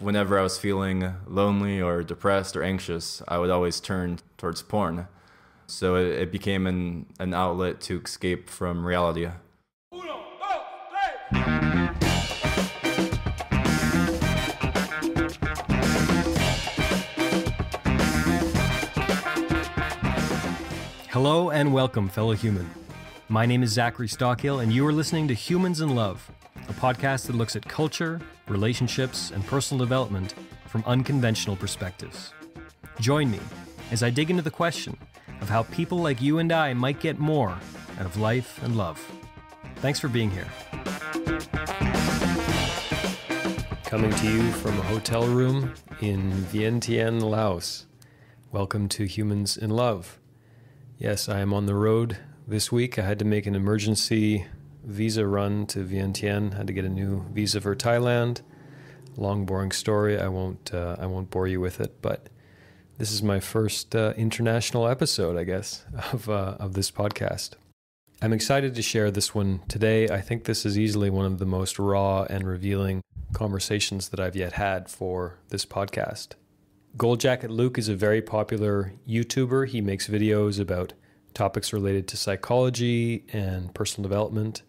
Whenever I was feeling lonely or depressed or anxious, I would always turn towards porn. So it, it became an, an outlet to escape from reality. Hello and welcome, fellow human. My name is Zachary Stockill, and you are listening to Humans in Love, a podcast that looks at culture, relationships, and personal development from unconventional perspectives. Join me as I dig into the question of how people like you and I might get more out of life and love. Thanks for being here. Coming to you from a hotel room in Vientiane, Laos. Welcome to Humans in Love. Yes, I am on the road this week. I had to make an emergency visa run to Vientiane. Had to get a new visa for Thailand. Long, boring story. I won't. Uh, I won't bore you with it. But this is my first uh, international episode, I guess, of uh, of this podcast. I'm excited to share this one today. I think this is easily one of the most raw and revealing conversations that I've yet had for this podcast. Gold Jacket Luke is a very popular YouTuber. He makes videos about topics related to psychology and personal development.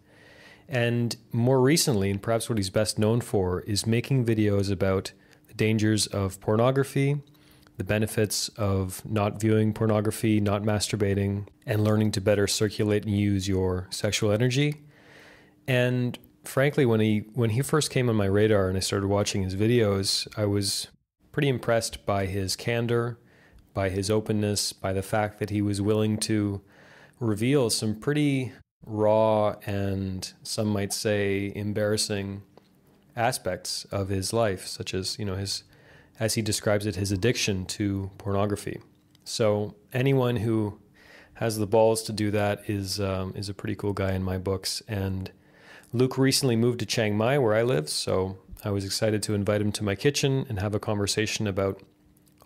And more recently, and perhaps what he's best known for, is making videos about the dangers of pornography, the benefits of not viewing pornography, not masturbating, and learning to better circulate and use your sexual energy. And frankly, when he when he first came on my radar and I started watching his videos, I was pretty impressed by his candor, by his openness, by the fact that he was willing to reveal some pretty raw and some might say embarrassing aspects of his life, such as, you know, his as he describes it, his addiction to pornography. So anyone who has the balls to do that is um, is a pretty cool guy in my books. And Luke recently moved to Chiang Mai, where I live, so I was excited to invite him to my kitchen and have a conversation about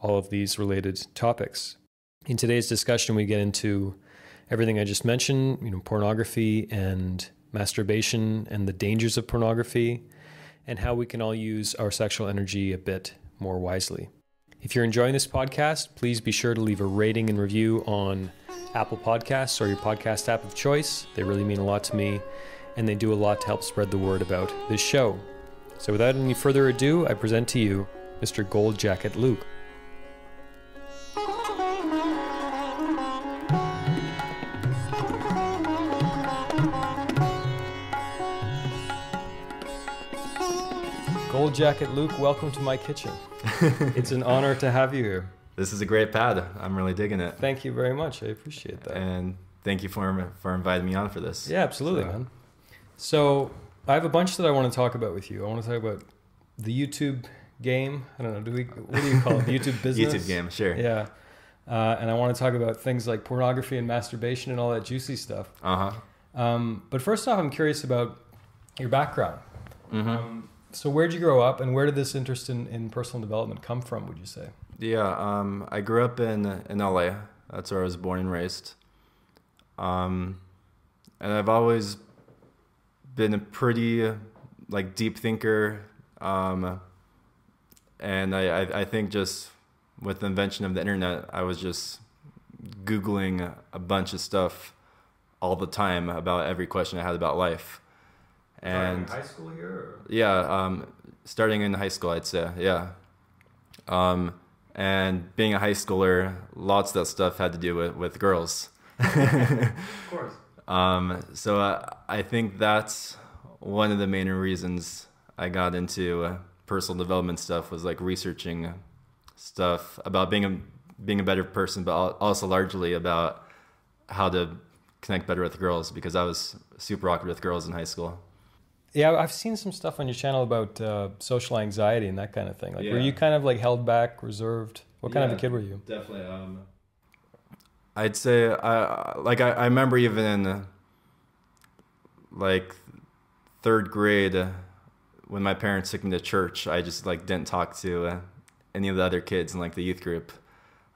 all of these related topics. In today's discussion, we get into everything I just mentioned, you know, pornography and masturbation and the dangers of pornography and how we can all use our sexual energy a bit more wisely. If you're enjoying this podcast, please be sure to leave a rating and review on Apple Podcasts or your podcast app of choice. They really mean a lot to me and they do a lot to help spread the word about this show. So without any further ado, I present to you Mr. Gold Jacket Luke. Gold Jacket Luke, welcome to my kitchen. it's an honor to have you here. This is a great pad. I'm really digging it. Thank you very much. I appreciate that. And thank you for for inviting me on for this. Yeah, absolutely, so. man. So I have a bunch that I want to talk about with you. I want to talk about the YouTube game. I don't know. Do we? What do you call it? The YouTube business. YouTube game. Sure. Yeah. Uh, and I want to talk about things like pornography and masturbation and all that juicy stuff. Uh huh. Um, but first off, I'm curious about your background. Mm-hmm. Um, so where'd you grow up, and where did this interest in, in personal development come from? Would you say? Yeah, um, I grew up in in LA. That's where I was born and raised. Um, and I've always been a pretty like deep thinker, um, and I, I I think just with the invention of the internet, I was just googling a bunch of stuff all the time about every question I had about life and high school here. Or? Yeah, um, starting in high school, I'd say. Yeah, um, and being a high schooler, lots of that stuff had to do with with girls. of course. Um, so uh, I think that's one of the main reasons I got into uh, personal development stuff was like researching stuff about being a being a better person, but also largely about how to connect better with girls because I was super awkward with girls in high school. Yeah, I've seen some stuff on your channel about uh, social anxiety and that kind of thing. Like, yeah. were you kind of like held back, reserved? What kind yeah, of a kid were you? Definitely. Um, I'd say, I like I, I remember even in like third grade when my parents took me to church. I just like didn't talk to uh, any of the other kids in like the youth group.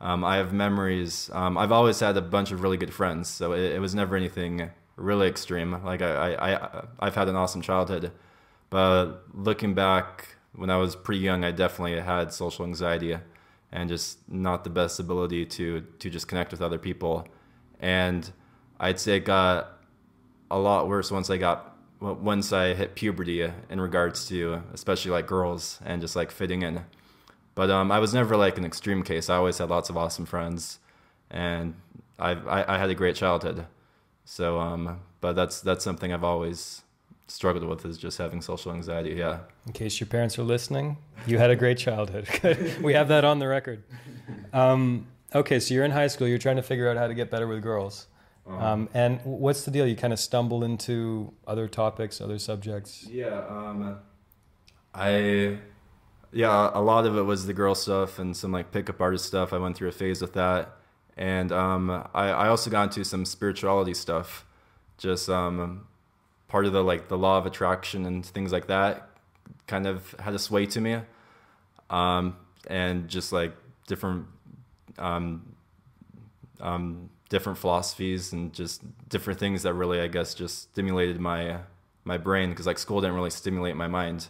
Um, I have memories. Um, I've always had a bunch of really good friends, so it, it was never anything really extreme. Like I, I, I I've had an awesome childhood, but looking back when I was pretty young, I definitely had social anxiety and just not the best ability to to just connect with other people. And I'd say it got a lot worse once I got once I hit puberty in regards to especially like girls and just like fitting in. But um, I was never like an extreme case. I always had lots of awesome friends, and I I, I had a great childhood. So um, but that's that's something I've always struggled with is just having social anxiety. Yeah. In case your parents are listening, you had a great childhood. we have that on the record. Um, okay, so you're in high school. You're trying to figure out how to get better with girls. Uh-huh. Um, and what's the deal? You kind of stumble into other topics, other subjects. Yeah. Um, I. Yeah, a lot of it was the girl stuff and some like pickup artist stuff. I went through a phase with that, and um, I, I also got into some spirituality stuff. Just um, part of the like the law of attraction and things like that kind of had a sway to me um, and just like different um, um, different philosophies and just different things that really i guess just stimulated my my brain because like school didn't really stimulate my mind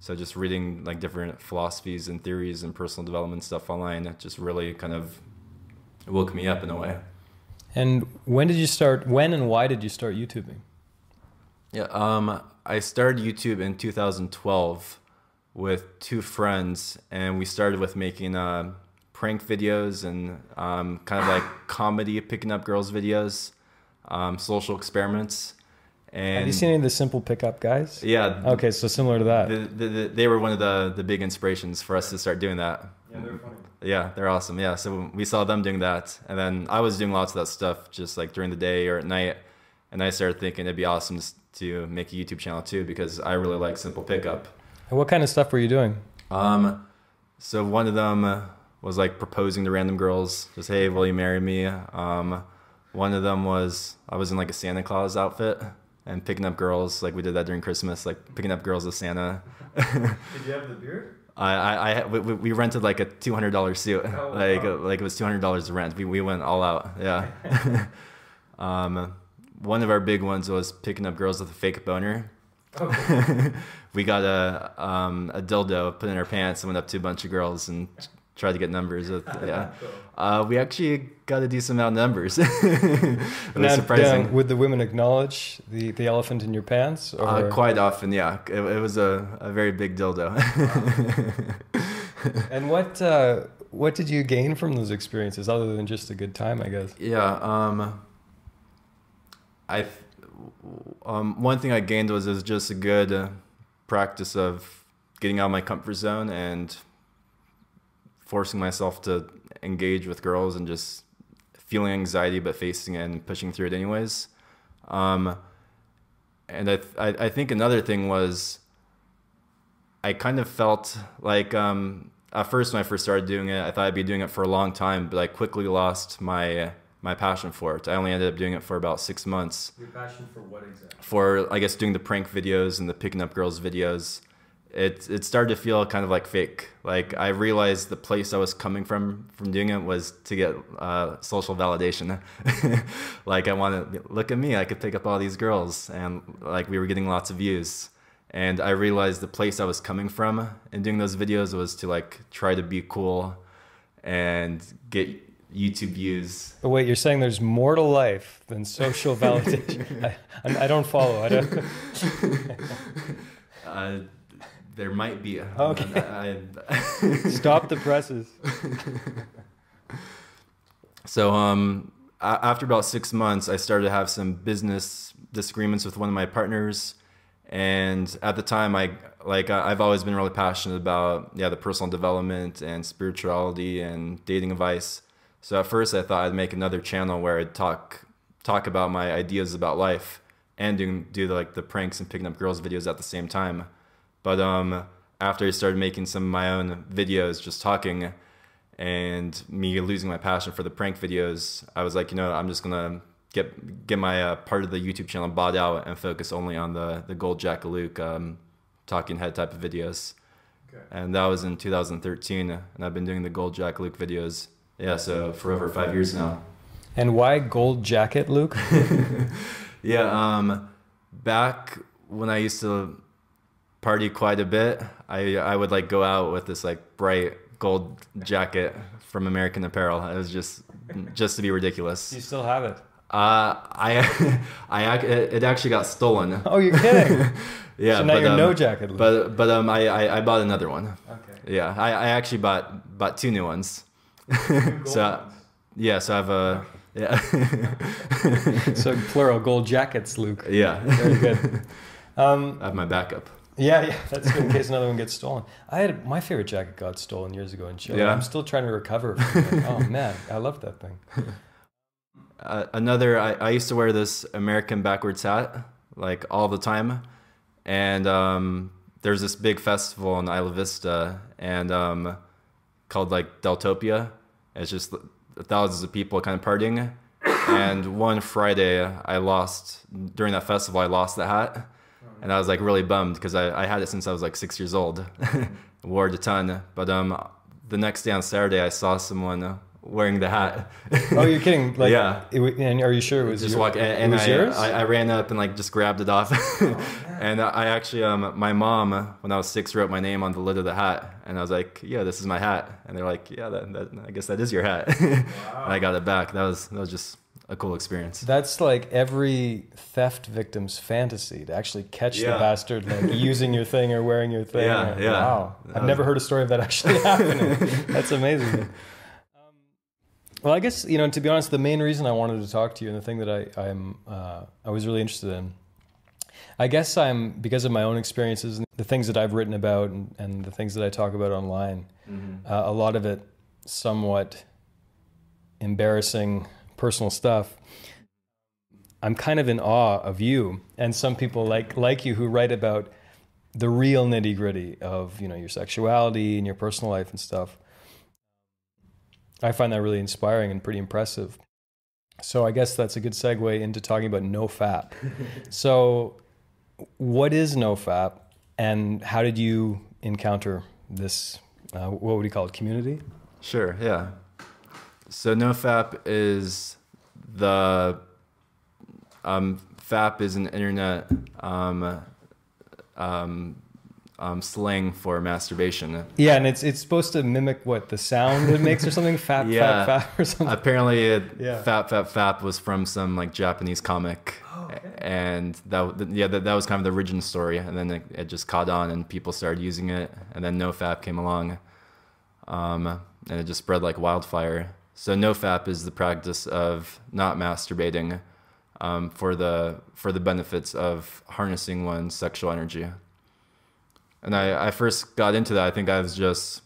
so just reading like different philosophies and theories and personal development stuff online just really kind of woke me up in a way and when did you start when and why did you start youtubing yeah, um, I started YouTube in 2012 with two friends, and we started with making uh, prank videos and um, kind of like comedy picking up girls videos, um, social experiments. And Have you seen any of the simple pickup guys? Yeah. Okay, so similar to that. The, the, the, they were one of the, the big inspirations for us to start doing that. Yeah, they're funny. Yeah, they're awesome. Yeah, so we saw them doing that, and then I was doing lots of that stuff just like during the day or at night, and I started thinking it'd be awesome to to make a YouTube channel too because I really like simple pickup. And what kind of stuff were you doing? Um, so one of them was like proposing to random girls, just hey, will you marry me? Um, one of them was I was in like a Santa Claus outfit and picking up girls, like we did that during Christmas, like picking up girls as Santa. did you have the beard? I, I, I we, we rented like a two hundred dollar suit, oh, like wow. like it was two hundred dollars to rent. We we went all out, yeah. um, one of our big ones was picking up girls with a fake boner. Okay. we got a um, a dildo put in our pants and went up to a bunch of girls and tried to get numbers with yeah. Uh, we actually got a decent amount of numbers. it was now, surprising. Would the women acknowledge the, the elephant in your pants? Uh, quite often, yeah. It, it was a, a very big dildo. and what uh, what did you gain from those experiences other than just a good time? I guess. Yeah. Um, I um, one thing I gained was is just a good uh, practice of getting out of my comfort zone and forcing myself to engage with girls and just feeling anxiety but facing it and pushing through it anyways. Um, and I, th- I, think another thing was I kind of felt like um, at first when I first started doing it, I thought I'd be doing it for a long time, but I quickly lost my my passion for it. I only ended up doing it for about six months. Your passion for what exactly? For I guess doing the prank videos and the picking up girls videos. It it started to feel kind of like fake. Like I realized the place I was coming from from doing it was to get uh, social validation. like I wanted to, look at me, I could pick up all these girls, and like we were getting lots of views. And I realized the place I was coming from in doing those videos was to like try to be cool and get YouTube views. But wait, you're saying there's more to life than social validation? I, I, don't follow. I don't. uh, there might be. Okay. I, I, Stop the presses. so, um, after about six months, I started to have some business disagreements with one of my partners, and at the time, I like I've always been really passionate about yeah the personal development and spirituality and dating advice so at first I thought I'd make another channel where I'd talk talk about my ideas about life and do, do like the pranks and picking up girls videos at the same time. But um, after I started making some of my own videos, just talking, and me losing my passion for the prank videos, I was like, you know, I'm just gonna get get my uh, part of the YouTube channel bought out and focus only on the the Gold Jack Luke um, talking head type of videos. Okay. And that was in 2013, and I've been doing the Gold Jack Luke videos yeah, so for over five years now. And why gold jacket, Luke? yeah, um, back when I used to party quite a bit. I I would like go out with this like bright gold jacket from American Apparel. It was just just to be ridiculous. You still have it? Uh, I I it it actually got stolen. Oh, you're kidding. Yeah, So now but, you're um, no jacket. Luke. But but um, I, I I bought another one. Okay. Yeah, I, I actually bought bought two new ones. Two so yeah, so I have a yeah so plural gold jackets, Luke. yeah. Very good. Um, I have my backup. Yeah, yeah, that's good in case another one gets stolen. I had my favorite jacket got stolen years ago in Chile. Yeah. I'm still trying to recover. From it. Oh man, I love that thing. Uh, another, I, I used to wear this American backwards hat like all the time, and um, there's this big festival in Isla Vista, and um, called like Deltopia. It's just thousands of people kind of partying. And one Friday, I lost during that festival. I lost the hat, and I was like really bummed because I, I had it since I was like six years old. Wore it a ton, but um, the next day on Saturday, I saw someone wearing the hat. Oh, you're kidding? Like, Yeah. it and are you sure it was just your- walk and, it and was I, yours? I I ran up and like just grabbed it off, oh, and I actually um my mom when I was six wrote my name on the lid of the hat, and I was like, yeah, this is my hat, and they're like, yeah, that, that I guess that is your hat, and I got it back. That was that was just a cool experience. That's like every theft victim's fantasy to actually catch the bastard like using your thing or wearing your thing. Yeah, yeah. Wow. That I've was- never heard a story of that actually happening. That's amazing. Um, well, I guess you know. To be honest, the main reason I wanted to talk to you and the thing that I I'm uh, I was really interested in, I guess I'm because of my own experiences and the things that I've written about and, and the things that I talk about online. Uh, a lot of it somewhat embarrassing personal stuff. I'm kind of in awe of you and some people like like you who write about the real nitty gritty of you know your sexuality and your personal life and stuff. I find that really inspiring and pretty impressive. So I guess that's a good segue into talking about no NoFap. so, what is no NoFap, and how did you encounter this? Uh, what would you call it? Community? Sure, yeah. So NoFap is the um, FAP is an internet um, um, um, slang for masturbation. Yeah, and it's it's supposed to mimic what the sound it makes or something. Fap, Yeah. fap, fap, or something. Apparently, it, Yeah. "fap fap fap" was from some like Japanese comic, and that yeah that, that was kind of the origin story. And then it, it just caught on, and people started using it. And then NoFap came along, um, and it just spread like wildfire. So NoFap is the practice of not masturbating um, for the for the benefits of harnessing one's sexual energy. And I, I first got into that. I think I was just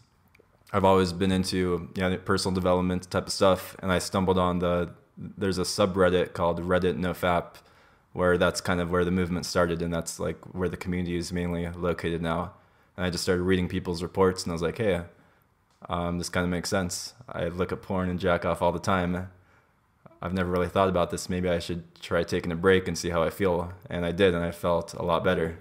I've always been into you know, personal development type of stuff, and I stumbled on the there's a subreddit called Reddit NoFap, where that's kind of where the movement started, and that's like where the community is mainly located now. And I just started reading people's reports, and I was like, hey, um, this kind of makes sense. I look at porn and jack off all the time. I've never really thought about this. Maybe I should try taking a break and see how I feel. And I did, and I felt a lot better.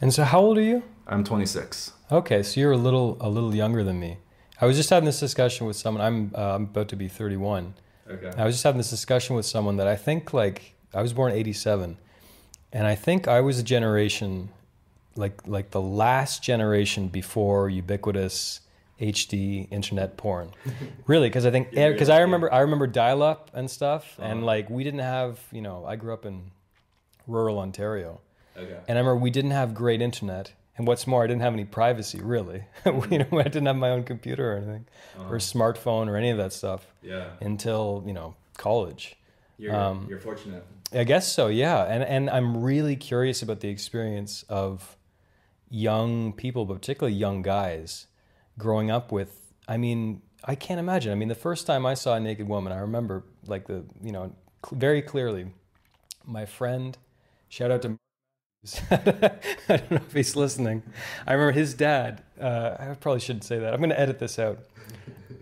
And so, how old are you? I'm 26. Okay, so you're a little a little younger than me. I was just having this discussion with someone. I'm uh, I'm about to be 31. Okay. I was just having this discussion with someone that I think like I was born 87 and I think I was a generation like like the last generation before ubiquitous HD internet porn. really because I think because eh, I remember I remember dial up and stuff and uh-huh. like we didn't have, you know, I grew up in rural Ontario. Okay. And I remember we didn't have great internet. And what's more, I didn't have any privacy really. you know, mm-hmm. I didn't have my own computer or anything, or uh-huh. smartphone or any of that stuff Yeah. until you know college. You're, Um, you're fortunate. I guess so, yeah. And and I'm really curious about the experience of young people, but particularly young guys, growing up with. I mean, I can't imagine. I mean, the first time I saw a naked woman, I remember like the you know cl- very clearly. My friend, shout out to. I don't know if he's listening. I remember his dad. Uh, I probably shouldn't say that. I'm going to edit this out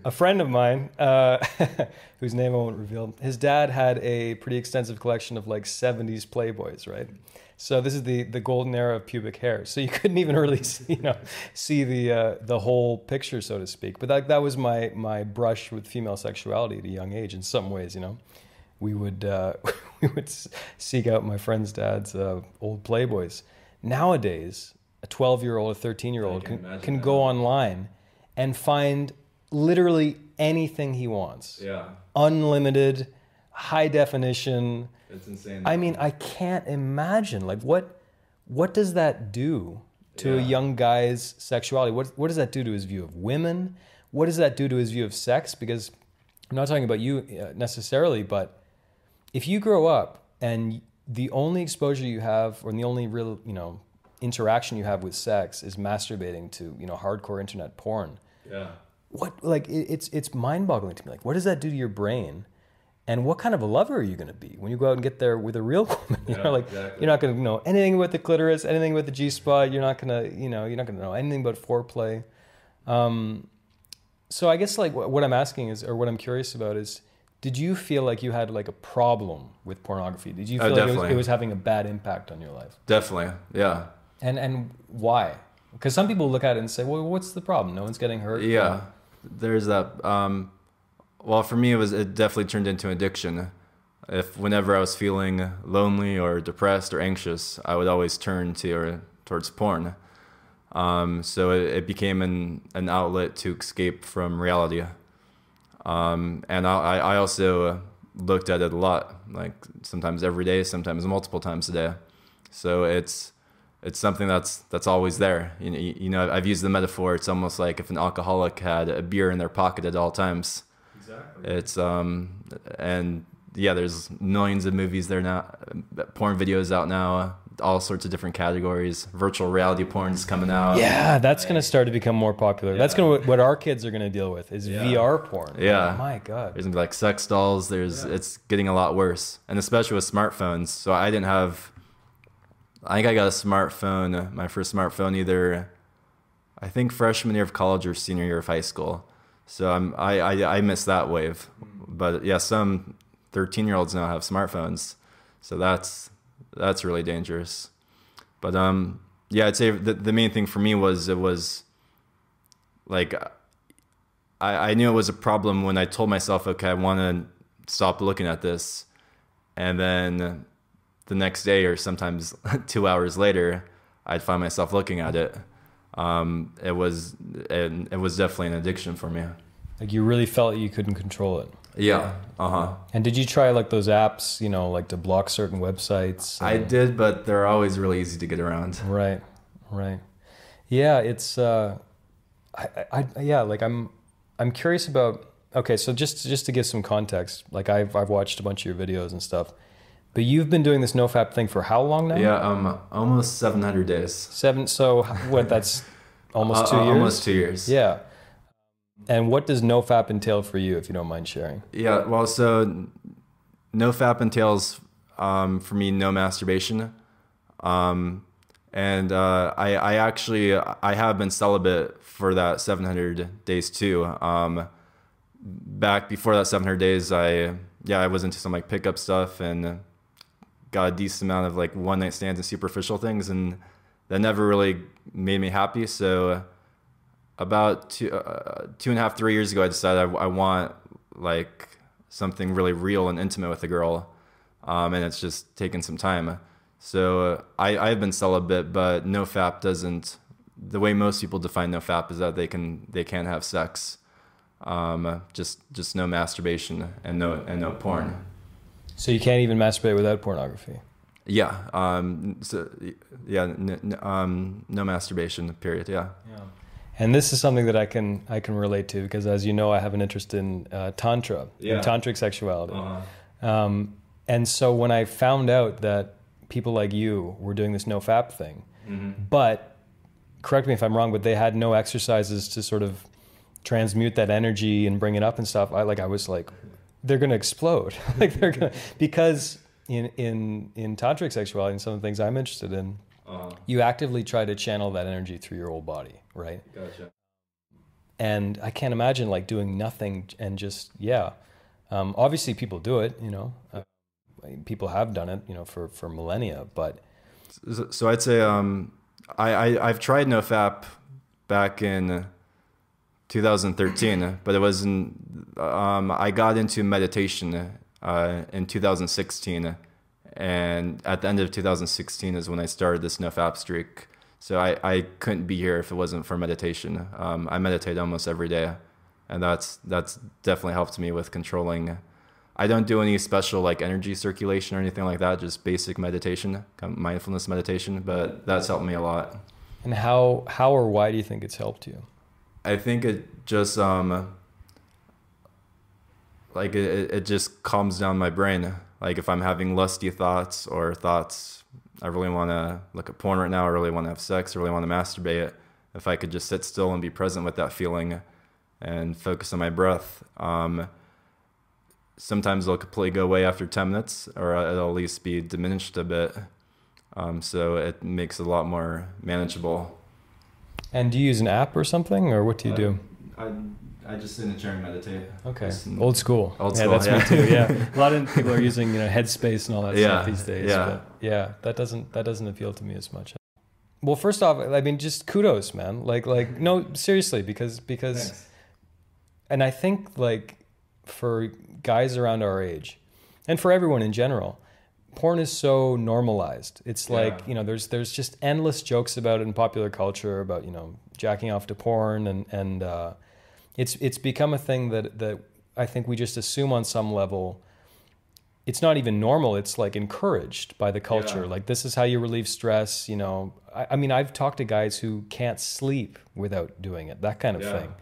a friend of mine, uh, whose name I won't reveal, his dad had a pretty extensive collection of like 70s Playboys, right? So this is the the golden era of pubic hair. So you couldn't even really see, you know see the uh, the whole picture, so to speak. But that that was my my brush with female sexuality at a young age. In some ways, you know, we would uh, we would seek out my friend's dad's uh, old Playboys. Nowadays, a 12 year old, a 13 year old can can, can go online and find literally anything he wants. Yeah, Unlimited, high definition. it's insane. I mean, I can't imagine like what what does that do to a young guy's sexuality? What what does that do to his view of women? What does that do to his view of sex? Because I'm not talking about you uh, necessarily, but if you grow up and the only exposure you have or the only real, you know, interaction you have with sex is masturbating to, you know, hardcore internet porn, yeah, what like it, it's it's mind-boggling to me. Like, what does that do to your brain? And what kind of a lover are you going to be when you go out and get there with a real woman? You Yeah, know, like exactly. you're not going to know anything about the clitoris, anything about the G spot. You're not going to, you know, you're not going to know anything about foreplay. Um, so I guess like what I'm asking is, or what I'm curious about is, did you feel like you had like a problem with pornography? Did you Oh, feel like it was, it was having a bad impact on your life? definitely. Yeah, And and why? Because some people look at it and say, well, what's the problem? No one's getting hurt. yeah. There's that. Um, well, for me, it was it definitely turned into addiction. If whenever I was feeling lonely or depressed or anxious, I would always turn to or towards porn. Um, so it, it became an, an outlet to escape from reality. Um, and I, I also looked at it a lot, like sometimes every day, sometimes multiple times a day. So it's it's something that's that's always there. You know, you know, I've used the metaphor. It's almost like if an alcoholic had a beer in their pocket at all times. Exactly. It's um and yeah, there's millions of movies there now, porn videos out now, all sorts of different categories. Virtual reality porn's coming out. Yeah, that's going to start to become more popular. That's going to what our kids are going to deal with is Yeah. VR porn. Yeah. my god. There's gonna be like sex dolls. There's Yeah. it's getting a lot worse, and especially with smartphones. So I didn't have. I think I got a smartphone, my first smartphone, either, I think freshman year of college or senior year of high school. So I'm I I, I missed that wave, but yeah, some 13 year olds now have smartphones, so that's that's really dangerous. But um yeah, I'd say the the main thing for me was it was like I, I knew it was a problem when I told myself, okay, I want to stop looking at this. And then the next day, or sometimes two hours later, I'd find myself looking at it. Um, it was it, it was definitely an addiction for me. Like you really felt you couldn't control it. Yeah. Uh huh. And did you try like those apps, you know, like to block certain websites? I did, but they're always really easy to get around. Right, right. Yeah, it's uh, I, I, I yeah, like I'm, I'm curious about. Okay, so just just to give some context, like I've I've watched a bunch of your videos and stuff, but you've been doing this nofap thing for how long now? Yeah. Um. Almost 700 days. Seven. So what? That's almost two uh, years. Almost two years. Yeah. And what does nofap entail for you, if you don't mind sharing? Yeah, well, so no FAP entails um, for me no masturbation, um, and uh, I, I actually I have been celibate for that 700 days too. Um, back before that 700 days, I yeah I was into some like pickup stuff and got a decent amount of like one night stands and superficial things, and that never really made me happy. So about two, uh, two and a half, three years ago, I decided I, I want like something really real and intimate with a girl, um, and it's just taken some time. So uh, I I've been celibate, but no fap doesn't. The way most people define no fap is that they can they can have sex, um, just just no masturbation and no and no porn. So you can't even masturbate without pornography. Yeah, um, so, yeah, n- um, no masturbation. Period. Yeah. Yeah. And this is something that I can I can relate to because, as you know, I have an interest in uh, tantra, Yeah. in tantric sexuality. Uh-huh. Um, and so when I found out that people like you were doing this no fap thing, but correct me if I'm wrong, but they had no exercises to sort of transmute that energy and bring it up and stuff. I like I was like, they're gonna explode, like they're gonna because in in in tantric sexuality and some of the things I'm interested in, Uh-huh. you actively try to channel that energy through your whole body, right? Gotcha. and I can't imagine like doing nothing and just yeah. Um, obviously, people do it. You know, uh, people have done it. You know, for for millennia. But So, so I'd say um, I, I I've tried NoFap back in 2013, but it was in um, I got into meditation uh, in 2016, and at the end of 2016 is when I started this NoFap streak. So I, I couldn't be here if it wasn't for meditation. Um, I meditate almost every day, and that's that's definitely helped me with controlling. I don't do any special like energy circulation or anything like that. Just basic meditation, mindfulness meditation. But that's helped me a lot. And how how or why do you think it's helped you? I think it just um like it, it just calms down my brain. Like if I'm having lusty thoughts or thoughts, I really want to look at porn right now. I really want to have sex. I really want to masturbate. If I could just sit still and be present with that feeling, and focus on my breath. Um, sometimes it'll completely go away after 10 minutes, or it'll at least be diminished a bit. Um, so it makes it a lot more manageable. And do you use an app or something, or what do you I- do? I, I just sit in a chair and meditate. Okay, old school. Old yeah, school, that's yeah. me too. Yeah, a lot of people are using you know Headspace and all that Yeah, stuff these days. yeah. but yeah, that doesn't that doesn't appeal to me as much. Well, first off, I mean, just kudos, man. Like, like no, seriously, because because, and I think like for guys around our age, and for everyone in general, porn is so normalized. It's like Yeah. you know, there's there's just endless jokes about it in popular culture about you know jacking off to porn and and uh, it's it's become a thing that that I think we just assume on some level. It's not even normal. It's like encouraged by the culture. Yeah. Like this is how you relieve stress. You know, I, I mean, I've talked to guys who can't sleep without doing it. That kind of Yeah. thing.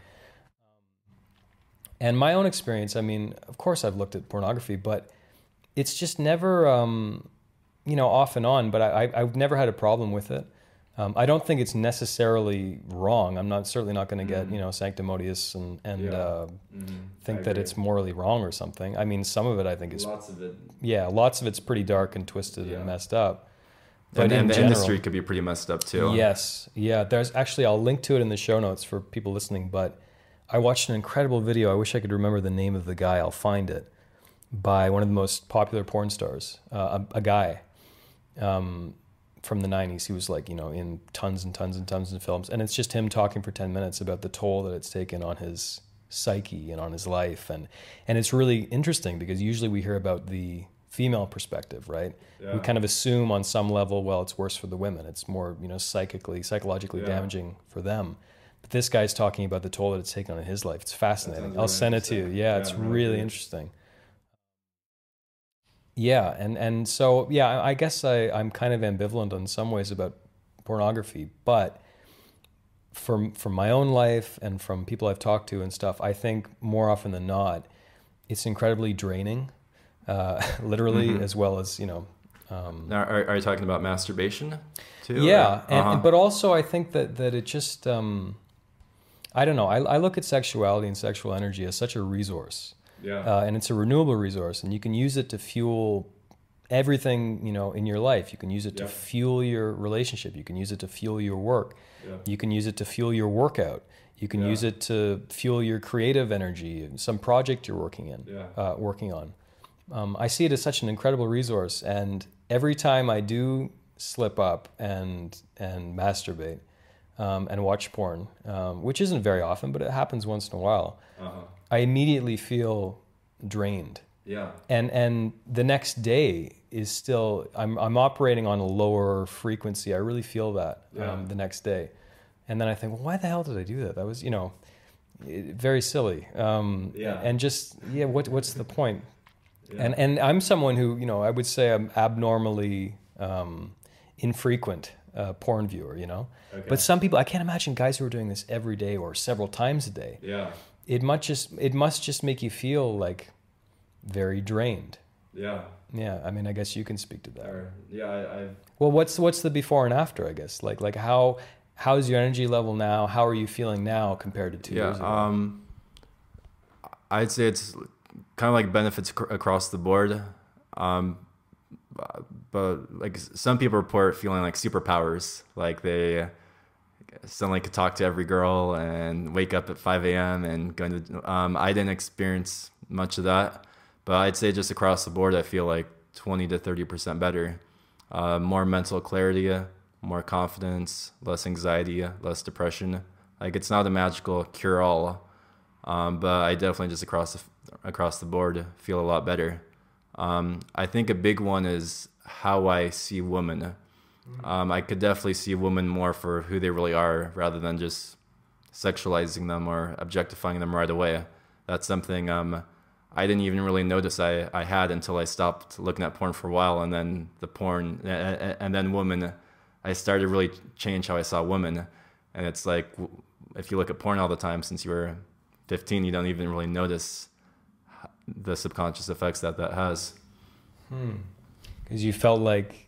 And my own experience, I mean, of course, I've looked at pornography, but it's just never, um, you know, off and on. But I, I, I've never had a problem with it. Um, I don't think it's necessarily wrong. I'm not certainly not going to get Mhm. you know sanctimonious and and Yeah. uh, Mm-hmm. think that it's morally wrong or something. I mean, some of it I think is lots of it. yeah, lots of it's pretty dark and twisted Yeah. and messed up. And, in and the general- industry could be pretty messed up too. Yes, yeah. There's actually I'll link to it in the show notes for people listening. But I watched an incredible video. I wish I could remember the name of the guy. I'll find it by one of the most popular porn stars, uh, a, a guy um, from the '90s. He was like you know in tons and tons and tons of films, and it's just him talking for ten minutes about the toll that it's taken on his psyche and on his life, and and it's really interesting because usually we hear about the female perspective, right? We kind of assume on some level, well, it's worse for the women. It's more, you know, psychically, psychologically Yeah. damaging for them. But this guy's talking about the toll that it's taken on his life. It's fascinating. I'll really send it to you. Yeah, Yeah, it's really great. interesting. Yeah, and and so yeah, I guess I I'm kind of ambivalent in some ways about pornography, but from from my own life and from people I've talked to and stuff, I think more often than not, it's incredibly draining, uh, literally Mhm. as well as you know. Um, Now, are, are you talking about masturbation too? yeah, and, Uh-huh. but also I think that that it just um, I don't know. I, I look at sexuality and sexual energy as such a resource, yeah, uh, and it's a renewable resource, and you can use it to fuel everything you know in your life. You can use it to fuel your relationship. You can use it to fuel your work. yeah, You can use it to fuel your workout. You can Yeah. use it to fuel your creative energy, some project you're working in yeah, uh, working on. Um, I see it as such an incredible resource, and every time I do slip up and and masturbate um, and watch porn, um, which isn't very often, but it happens once in a while, uh-huh. I immediately feel drained, yeah, and and the next day is still I'm I'm operating on a lower frequency. I really feel that Yeah. um, the next day, and then I think, well, why the hell did I do that? That was you know. Very silly, um, Yeah. and just yeah. What what's the point? yeah. And and I'm someone who you know I would say I'm abnormally um, infrequent uh, porn viewer. You know, okay. but some people I can't imagine guys who are doing this every day or several times a day. yeah, It must just it must just make you feel like very drained. yeah, Yeah, I mean I guess you can speak to that. or, yeah. I, I Well, what's what's the before and after? I guess like like how how's your energy level now? How are you feeling now compared to two yeah. years ago? Um, I'd say it's kind of like benefits ac- across the board. Um, but like some people report feeling like superpowers, like they suddenly could talk to every girl and wake up at 5 a.m. and going to. Um, I didn't experience much of that, but I'd say just across the board, I feel like 20 to 30 percent better. Uh, more mental clarity, more confidence, less anxiety, less depression. Like it's not a magical cure all, um, but I definitely just across the, across the board feel a lot better. Um, I think a big one is how I see women. Um, I could definitely see women more for who they really are rather than just sexualizing them or objectifying them right away. That's something um, I didn't even really notice I, I had until I stopped looking at porn for a while, and then the porn and then women, I started really change how I saw women, and it's like if you look at porn all the time since you were 15, you don't even really notice the subconscious effects that that has. Because you felt like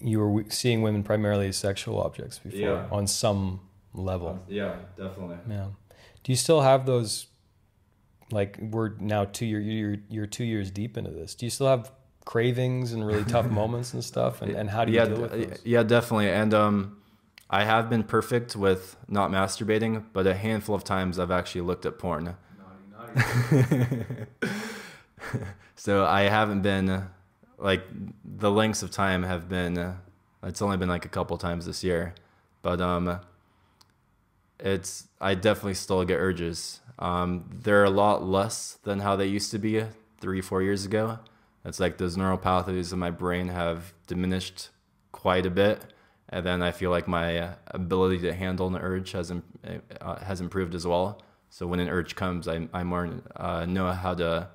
you were seeing women primarily as sexual objects before, Yeah. on some level. Yeah, definitely. Yeah. Do you still have those? Like we're now two year you're you're two years deep into this. Do you still have cravings and really tough moments and stuff? And, and how do you yeah, deal with d- those? yeah, definitely. And um, I have been perfect with not masturbating, but a handful of times I've actually looked at porn. Naughty, naughty. so I haven't been like the lengths of time have been. It's only been like a couple times this year, but um, it's I definitely still get urges. Um, they're a lot less than how they used to be three, four years ago. It's like those neural pathways in my brain have diminished quite a bit, and then I feel like my uh, ability to handle an urge has uh, has improved as well. So when an urge comes, I I more uh, know how to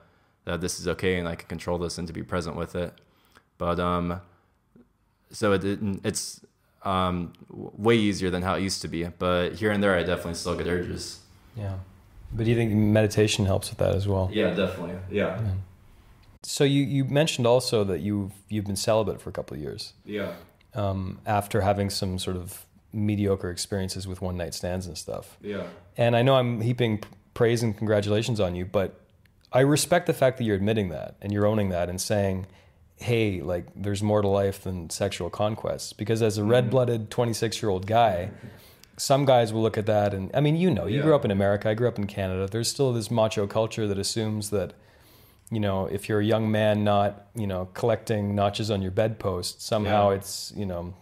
that this is okay and I can control this and to be present with it. But um, so it, it it's um way easier than how it used to be. But here and there, I definitely still get urges. Yeah. But do you think meditation helps with that as well? Yeah, definitely. Yeah. Yeah. So you, you mentioned also that you've you've been celibate for a couple of years Yeah. um, after having some sort of mediocre experiences with one night stands and stuff. Yeah. And I know I'm heaping praise and congratulations on you, but I respect the fact that you're admitting that and you're owning that and saying, "Hey, like there's more to life than sexual conquests." Because as a red-blooded 26-year-old guy, some guys will look at that and I mean, you know, you Yeah. grew up in America, I grew up in Canada. There's still this macho culture that assumes that you know, if you're a young man not, you know, collecting notches on your bedpost, somehow Yeah. it's, you know,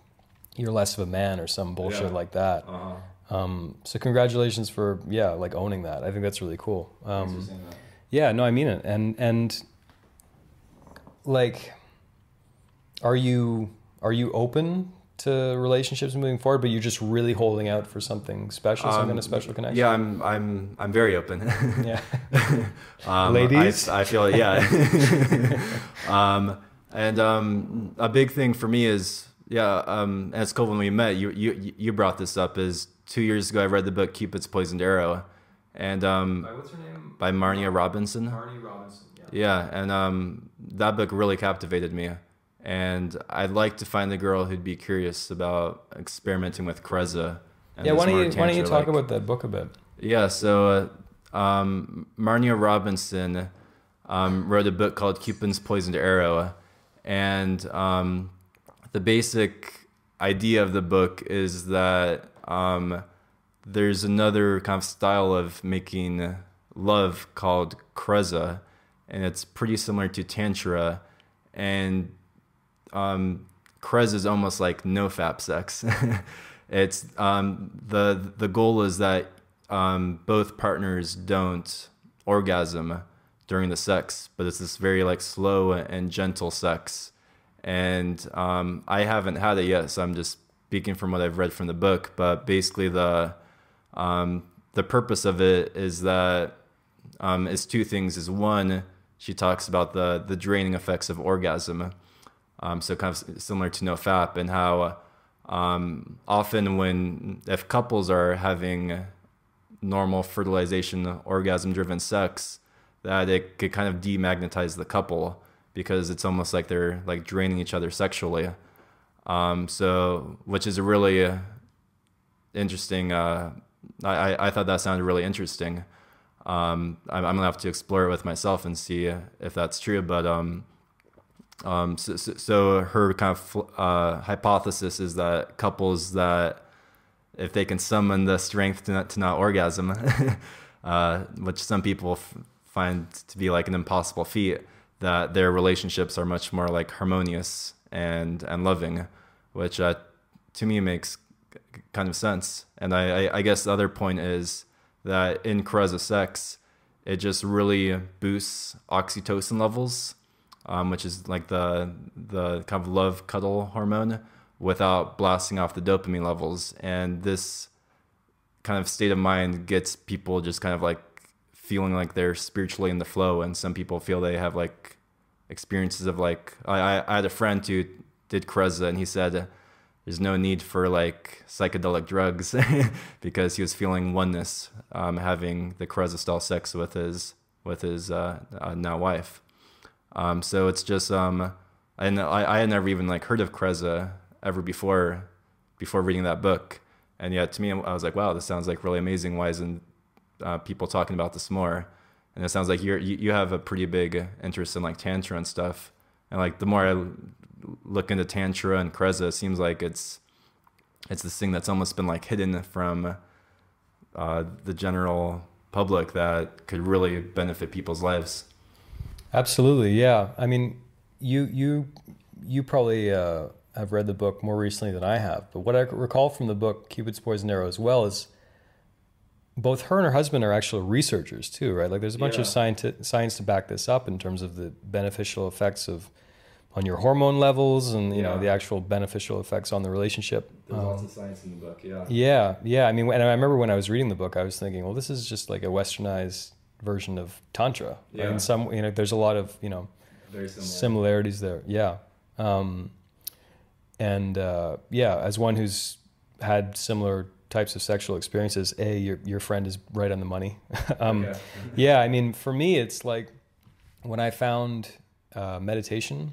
you're less of a man or some bullshit Yeah. like that. Uh-huh. Um, so congratulations for yeah, like owning that. I think that's really cool. Um, yeah, no, I mean it. And and like, are you are you open to relationships moving forward? But you're just really holding out for something special, some Um, kind of special connection. Yeah, I'm I'm I'm very open. yeah. Um, Ladies? I, I feel yeah. um, and um, a big thing for me is yeah. Um, and it's cool when we met. You you you brought this up. Is two years ago I read the book Cupid's Poisoned Arrow, and um, By what's her name? By Marnia Robinson. Marnie Robinson. Yeah. Yeah, and um, that book really captivated me. And I'd like to find a girl who'd be curious about experimenting with Karezza. Yeah. Why don't you why don't you talk tantra-like- about that book a bit? Yeah, so uh, um, Marnia Robinson um, wrote a book called Cupid's Poisoned Arrow. And um, the basic idea of the book is that um, there's another kind of style of making love called Karezza, and it's pretty similar to Tantra. And um, Karezza is almost like no fap sex. it's um, the the goal is that um, both partners don't orgasm during the sex, but it's this very like slow and gentle sex. And um, I haven't had it yet, so I'm just speaking from what I've read from the book. But basically, the um, the purpose of it is that um, is two things. Is one, she talks about the the draining effects of orgasm. Um, so kind of similar to NoFap and how um, often when if couples are having normal fertilization orgasm driven sex, that it could kind of demagnetize the couple because it's almost like they're like draining each other sexually. Um, so which is a really interesting. Uh, I I thought that sounded really interesting. Um, I'm, I'm gonna have to explore it with myself and see if that's true. But um, um, so, so, her kind of uh, hypothesis is that couples that if they can summon the strength to not, to not orgasm, uh, which some people find to be like an impossible feat, that their relationships are much more like harmonious and and loving, which uh, to me makes kind of sense. And I, I, I guess the other point is that in Karezza sex, it just really boosts oxytocin levels, um, which is like the the kind of love cuddle hormone, without blasting off the dopamine levels. And this kind of state of mind gets people just kind of like feeling like they're spiritually in the flow. And some people feel they have like experiences of like, I, I had a friend who did Karezza and he said, there's no need for like psychedelic drugs because he was feeling oneness, um, having the style sex with his with his uh, uh, now wife. Um, so it's just um, and I, I had never even like heard of Karezza ever before before reading that book, and yet to me I was like, wow, this sounds like really amazing. Why isn't uh, people talking about this more? And it sounds like you're, you you have a pretty big interest in like tantra and stuff, and like the more I look into tantra and Karezza, it seems like it's it's this thing that's almost been like hidden from uh, the general public that could really benefit people's lives. Absolutely, yeah. I mean, you you you probably uh, have read the book more recently than I have, but what I recall from the book Cupid's Poison Arrow as well is both her and her husband are actual researchers too, right? Like there's a bunch Yeah. of science science to back this up in terms of the beneficial effects of on your hormone levels and you know the actual beneficial effects on the relationship. There's um, lots of science in the book, yeah. yeah, yeah. I mean, and I remember when I was reading the book, I was thinking, well, this is just like a westernized version of tantra. Right? Yeah. In some, you know, there's a lot of you know Very similarities there. Yeah. Um, and uh, yeah, as one who's had similar types of sexual experiences, a your your friend is right on the money. um, Okay. Yeah, I mean, for me, it's like when I found uh, meditation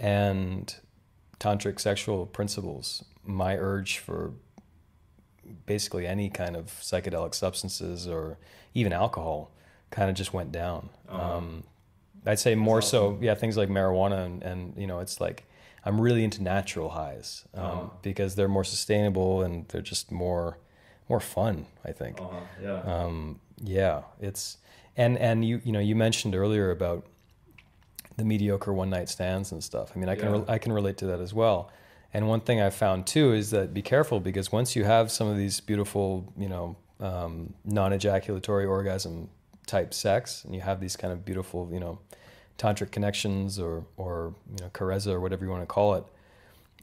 and tantric sexual principles, my urge for basically any kind of psychedelic substances or even alcohol kind of just went down. Uh-huh. Um, I'd say more so, yeah, things like marijuana and, and you know, it's like I'm really into natural highs um, Uh-huh. because they're more sustainable and they're just more more fun. I think. Uh-huh. Yeah. Um, yeah, it's and and you you know you mentioned earlier about the mediocre one night stands and stuff. I mean, I can Yeah. re- I can relate to that as well. And one thing I found too is that be careful because once you have some of these beautiful, you know, um, non ejaculatory orgasm type sex, and you have these kind of beautiful, you know, tantric connections or or you know, karezza or whatever you want to call it,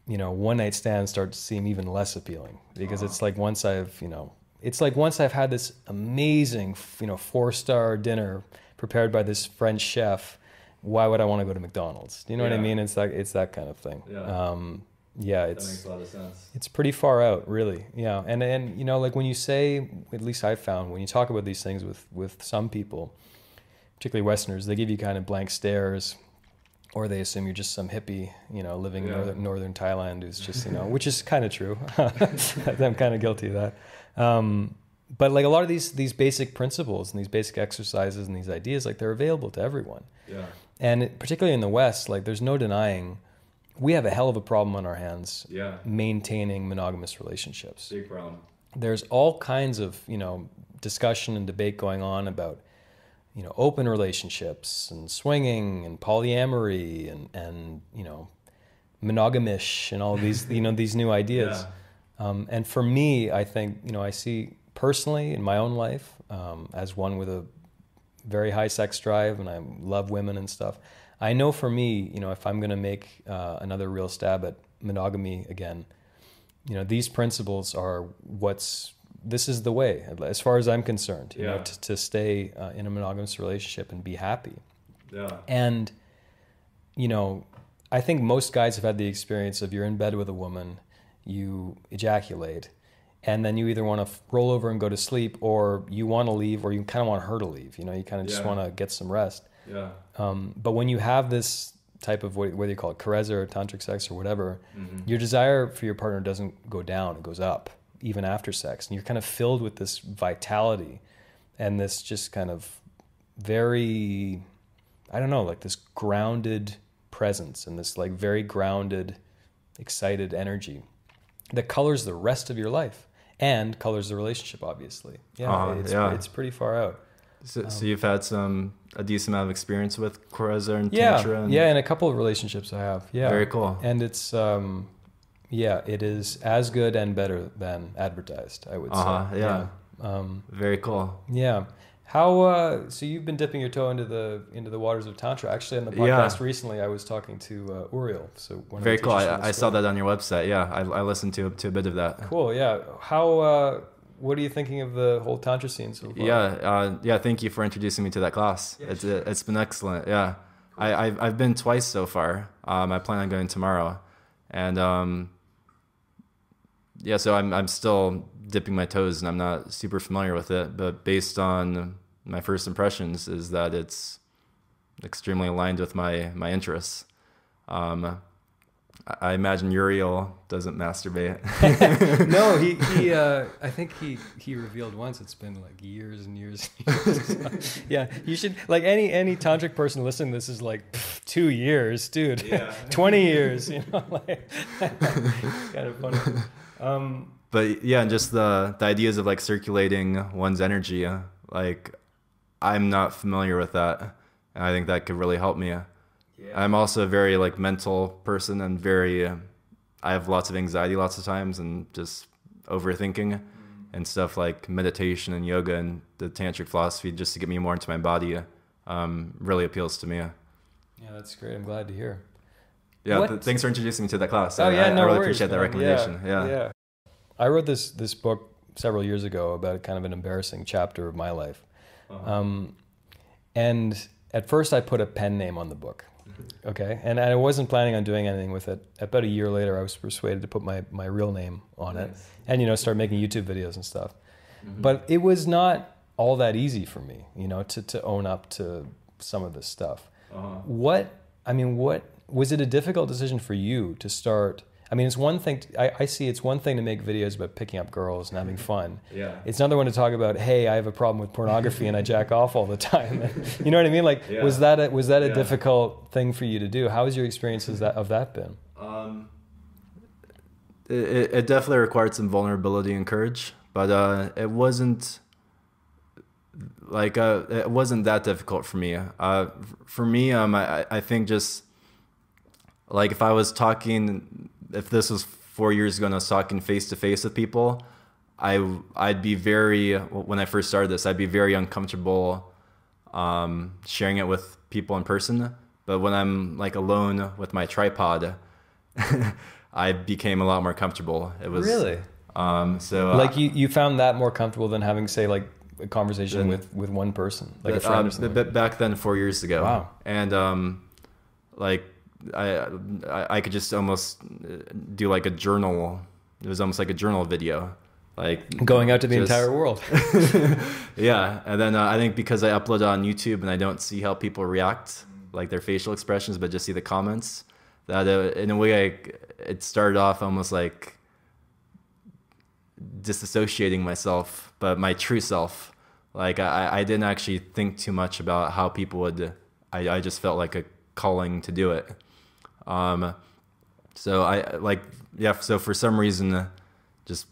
you know, one night stands start to seem even less appealing because it's like once I've, you know, it's like once I've had this amazing, you know, four star dinner prepared by this French chef, why would I want to go to McDonald's? Do you know what I mean? It's like it's that kind of thing. Yeah. Um, yeah, it's a lot of sense. it's pretty far out, really. Yeah, and and you know, like when you say, at least I found when you talk about these things with with some people, particularly Westerners, they give you kind of blank stares, or they assume you're just some hippie, you know, living in northern, northern Thailand who's just you know, which is kind of true. I'm kind of guilty of that. Um, but like a lot of these these basic principles and these basic exercises and these ideas, like they're available to everyone. Yeah. And particularly in the West, like there's no denying we have a hell of a problem on our hands Yeah. maintaining monogamous relationships. Big problem. There's all kinds of, you know, discussion and debate going on about, you know, open relationships and swinging and polyamory and, and you know, monogamish and all these, you know, these new ideas. Um, and for me, I think, you know, I see personally in my own life um, as one with a very high sex drive and I love women and stuff. I know for me, you know, if I'm going to make uh, another real stab at monogamy again, you know, these principles are what's this is the way, as far as I'm concerned, you know, Yeah. to, to stay uh, in a monogamous relationship and be happy. Yeah. And, you know, I think most guys have had the experience of you're in bed with a woman, you ejaculate, and then you either want to roll over and go to sleep, or you want to leave, or you kind of want her to leave. You know, you kind of just Yeah. want to get some rest. Yeah. Um, but when you have this type of what- whether you call it karezza or tantric sex or whatever, Mhm. your desire for your partner doesn't go down; it goes up even after sex, and you're kind of filled with this vitality and this just kind of very, I don't know, like this grounded presence and this like very grounded, excited energy that colors the rest of your life and colors the relationship. Obviously, yeah, Uh-huh, it's yeah. it's pretty far out. So, so you've had some a decent amount of experience with Karezza and Yeah, Tantra. And yeah, in a couple of relationships I have. Yeah, Very cool. and it's um, yeah, it is as good and better than advertised. I would Uh-huh, say. yeah. Um, Very cool. yeah, How uh, so? You've been dipping your toe into the into the waters of tantra. Actually, on the Yeah. podcast recently, I was talking to uh, Uriel. So one Very cool. I, I saw that on your website. Yeah, I, I listened to to a bit of that. Cool. Yeah. How? Uh, what are you thinking of the whole tantra scene so far? Yeah, uh, yeah. Thank you for introducing me to that class. Yeah, it's sure. it's been excellent. Yeah, I I've, I've been twice so far. Um, I plan on going tomorrow, and um, yeah. So I'm I'm still dipping my toes, and I'm not super familiar with it. But based on my first impressions, is that it's extremely aligned with my my interests. Um, I- I imagine Uriel doesn't masturbate. no, he he. Uh, I think he he revealed once. It's been like years and years. And years. yeah, you should like any any tantric person listening. This is like pff, two years, dude. Yeah. Twenty years. You know, like kind of funny. Um, but yeah, and just the the ideas of like circulating one's energy, like I'm not familiar with that, and I think that could really help me. I'm also a very like mental person and very, uh, I have lots of anxiety lots of times and just overthinking and stuff like meditation and yoga and the tantric philosophy just to get me more into my body, um, really appeals to me. yeah, that's great. I'm glad to hear. Yeah, th- thanks for introducing me to that class. Oh I, yeah, I, no I really worries, appreciate that man. recommendation. Yeah, yeah. I wrote this this book several years ago about kind of an embarrassing chapter of my life, Uh-huh. um, and at first I put a pen name on the book. Okay, and I wasn't planning on doing anything with it. About a year later, I was persuaded to put my, my real name on it, and you know, start making YouTube videos and stuff. Mm-hmm. But it was not all that easy for me, you know, to to own up to some of this stuff. Uh-huh. What I mean, what was it a difficult decision for you to start? I mean, it's one thing. To, I, I see it's one thing to make videos about picking up girls and having fun. Yeah. It's another one to talk about. Hey, I have a problem with pornography and I jack off all the time. you know what I mean? Like, Yeah. was that a, was that a Yeah. difficult thing for you to do? How has your experience of that of that been? Um, it, it- it definitely required some vulnerability and courage, but uh, it wasn't like uh, it wasn't that difficult for me. Uh, for me, um, I, I think just like if I was talking, if this was four years ago and I was talking face to face with people, I I'd be very when I first started this, I'd be very uncomfortable um, sharing it with people in person. But when I'm like alone with my tripod, I became a lot more comfortable. It was really um, so uh, like you, you found that more comfortable than having say like a conversation Than- with with one person, like a friend um, or something. b- b- back then, four years ago. Wow. And um, like I, I, I could just almost uh, do like a journal. It was almost like a journal video, like Going out to the just- entire world. yeah, and then uh, I think because I upload on YouTube and I don't see how people react, like their facial expressions, but just see the comments. That uh, in a way, I, it started off almost like disassociating myself, but my true self. Like I, I didn't actually think too much about how people would. I, I just felt like a calling to do it. Um, so I like yeah. So for some reason, just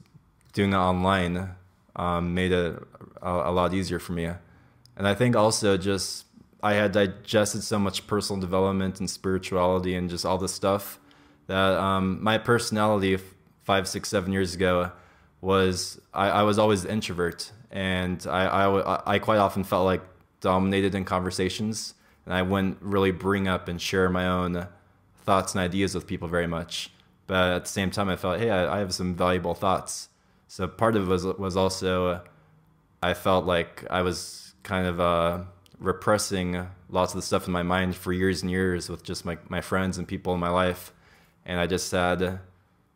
doing it online um, made it a, a lot easier for me. And I think also just I had digested so much personal development and spirituality and just all this stuff that um, my personality five, six, seven years ago was I, I was always introvert, and I, I I quite often felt like dominated in conversations, and I wouldn't really bring up and share my own thoughts and ideas with people very much. But at the same time, I felt, hey, I, I have some valuable thoughts. So part of it was was also I felt like I was kind of uh, repressing lots of the stuff in my mind for years and years with just my, my friends and people in my life, and I just had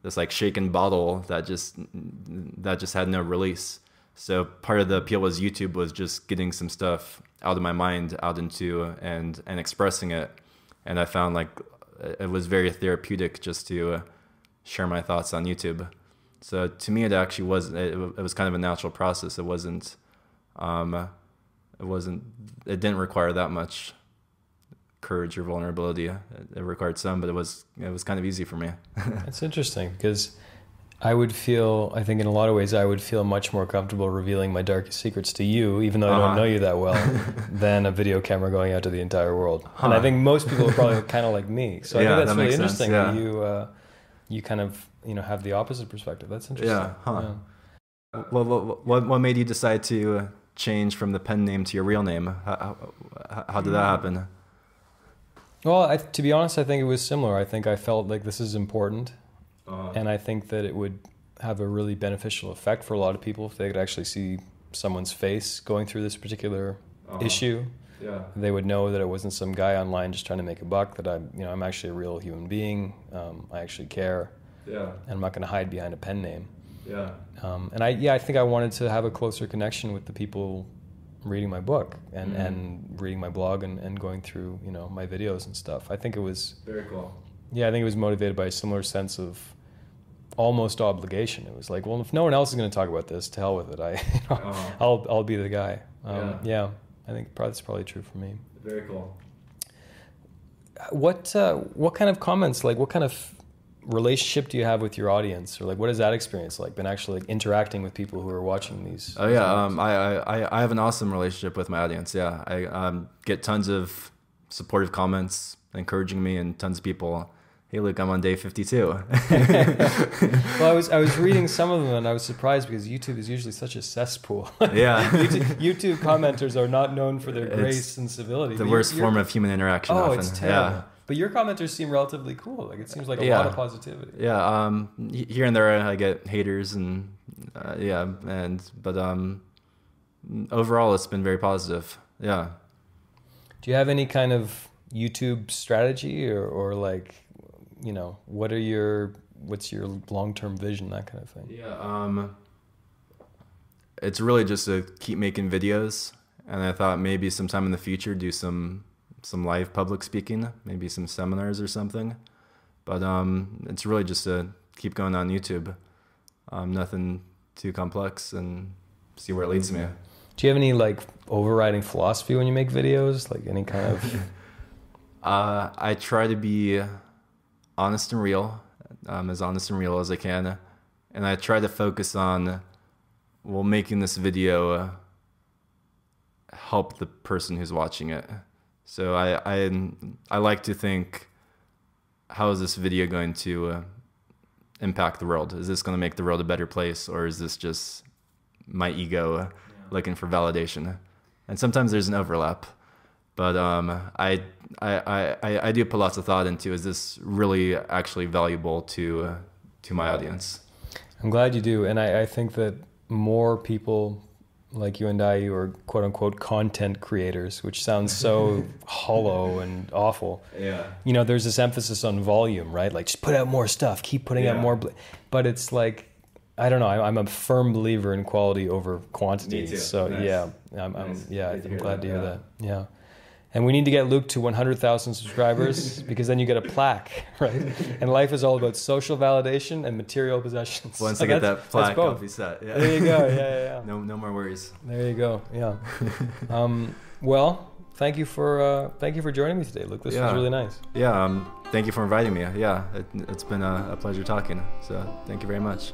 this like shaken bottle that just that just had no release. So part of the appeal was YouTube was just getting some stuff out of my mind out into and and expressing it, and I found like it was very therapeutic just to uh, share my thoughts on YouTube. So to me, it actually was it, it was kind of a natural process. It wasn't um, it wasn't it didn't require that much courage or vulnerability. It, it required some, but it was it was kind of easy for me. That's interesting because I would feel, I think in a lot of ways, I would feel much more comfortable revealing my darkest secrets to you, even though I don't Uh-huh. know you that well, than a video camera going out to the entire world. And I think most people are probably kind of like me. So I think that's that really interesting yeah. that you, uh, you kind of, you know, have the opposite perspective. That's interesting. Yeah, huh. What, what what what made you decide to uh, change from the pen name to your real name? How, how, how did that happen? Well, I, to be honest, I think it was similar. I think I felt like this is important, Uh, and I think that it would have a really beneficial effect for a lot of people if they could actually see someone's face going through this particular Uh-huh. issue. yeah. They would know that it wasn't some guy online just trying to make a buck. That I'm, you know, I'm actually a real human being. Um, I actually care, Yeah. and I'm not going to hide behind a pen name. Yeah. Um, and I, yeah, I think I wanted to have a closer connection with the people reading my book and, Mhm. and reading my blog and, and going through, you know, my videos and stuff. I think it was, Very cool. yeah, I think it was motivated by a similar sense of almost obligation. It was like, well, if no one else is going to talk about this, to hell with it. I, you know, Uh-huh. I'll, I'll be the guy. Um, Yeah. yeah. I think probably, that's probably true for me. Very cool. What, uh, what kind of comments, like what kind of relationship do you have with your audience or like what is that experience like been actually like, interacting with people who are watching these Oh yeah, um, I, I I have an awesome relationship with my audience. Yeah, I um, get tons of supportive comments, encouraging me, and tons of people. Hey, Luke, I'm on day 52. well i was i was reading some of them and i was surprised because youtube is usually such a cesspool yeah, YouTube, YouTube commenters are not known for their It's grace and civility the worst your- form of human interaction. oh often. it's terrible Yeah, but your commenters seem relatively cool like it seems like a Yeah. lot of positivity yeah. Um, here and there, I get haters, and uh, yeah, and but um, overall, it's been very positive. Yeah. do you have any kind of youtube strategy or, or like you know what are your what's your long-term vision that kind of thing Yeah. Um, it's really just to keep making videos, and I thought maybe sometime in the future do some some live public speaking, maybe some seminars or something. But um, it's really just to keep going on YouTube. Um, nothing too complex, and see where it leads me. do you have any like overriding philosophy when you make videos like any kind of Uh, I try to be honest and real, um, as honest and real as I can, and I try to focus on, well, making this video uh, help the person who's watching it. So I I I like to think, how is this video going to uh, impact the world? Is this going to make the world a better place, or is this just my ego uh, looking for validation? And sometimes there's an overlap but um, I, I, I, I do put lots of thought into is this really actually valuable to uh, to my audience? I'm glad you do, and I, I think that more people like you and I, who are quote unquote content creators, which sounds so hollow and awful. Yeah. You know, there's this emphasis on volume, right? Like just put out more stuff, keep putting out more. But it's like, I don't know. I'm a firm believer in quality over quantity. So Nice. yeah, I'm, I'm yeah, I'm glad that. to hear Yeah. that. Yeah. And we need to get Luke to 100,000 subscribers because then you get a plaque, right? And life is all about social validation and material possessions. Once I get that plaque, I'll be set. Yeah. There you go. Yeah, yeah, yeah. no, no more worries. There you go. Yeah. Um, well, thank you for uh, thank you for joining me today, Luke. This was really nice. Yeah. Um, thank you for inviting me. Yeah, it, it's been a, a pleasure talking. So thank you very much.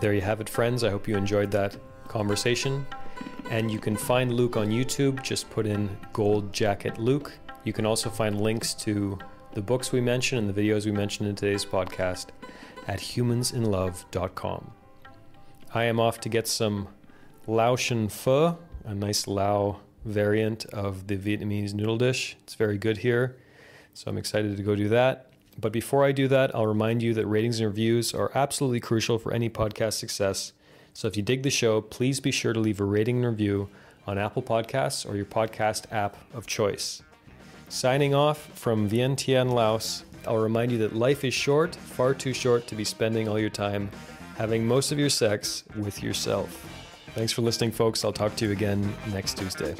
There you have it, friends. I hope you enjoyed that conversation. And you can find Luke on YouTube. Just put in Gold Jacket Luke. You can also find links to the books we mentioned and the videos we mentioned in today's podcast at humansinlove.com. I am off to get some Laotian pho, a nice Lao variant of the Vietnamese noodle dish. It's very good here, so I'm excited to go do that. But before I do that, I'll remind you that ratings and reviews are absolutely crucial for any podcast success. So if you dig the show, please be sure to leave a rating and review on Apple Podcasts or your podcast app of choice. Signing off from Vientiane, Laos, I'll remind you that life is short, far too short to be spending all your time having most of your sex with yourself. Thanks for listening, folks. I'll talk to you again next Tuesday.